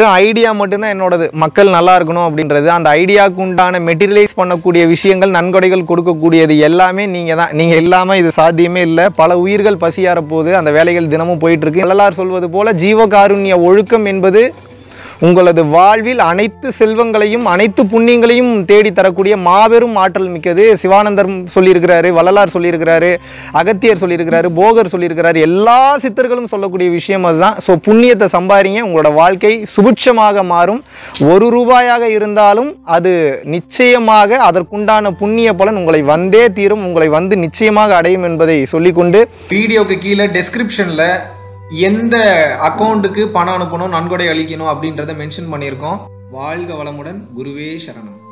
வெறும் ஐடியா மட்டும்தான் என்னோடது. மக்கள் நல்லா இருக்கணும் அப்படின்றது. அந்த ஐடியாவுக்கு உண்டான மெட்டீரியலைஸ் பண்ணக்கூடிய விஷயங்கள் நன்கொடைகள் கொடுக்கக்கூடியது எல்லாமே நீங்கள் தான். நீங்கள் இல்லாமல் இது சாத்தியமே இல்லை. பல உயிர்கள் பசியார போது அந்த வேலைகள் தினமும் போயிட்டு இருக்கு. வள்ளலார் சொல்வது போல ஜீவகாருண்ய ஒழுக்கம் என்பது உங்களது வாழ்வில் அனைத்து செல்வங்களையும் அனைத்து புண்ணியங்களையும் தேடி தரக்கூடிய மாபெரும் ஆற்றல் மிக்கது சிவானந்தர் சொல்லியிருக்கிறாரு வள்ளலார் சொல்லியிருக்கிறாரு அகத்தியர் சொல்லியிருக்கிறாரு போகர் சொல்லியிருக்கிறாரு. எல்லா சித்தர்களும் சொல்லக்கூடிய விஷயம் அதுதான். ஸோ புண்ணியத்தை சம்பாதிங்க உங்களோட வாழ்க்கை சுபிட்சமாக மாறும். ஒரு ரூபாயாக இருந்தாலும் அது நிச்சயமாக அதற்குண்டான புண்ணிய பலன் உங்களை வந்தே தீரும். உங்களை வந்து நிச்சயமாக அடையும் என்பதை சொல்லிக்கொண்டு வீடியோக்கு கீழே டெஸ்கிரிப்ஷனில் எந்த அக்கௌண்ட்டுக்கு பணம் அனுப்பணும் நன்கொடை அளிக்கணும் அப்படின்றத மென்ஷன் பண்ணியிருக்கோம். வாழ்க வளமுடன் குருவே சரணம்.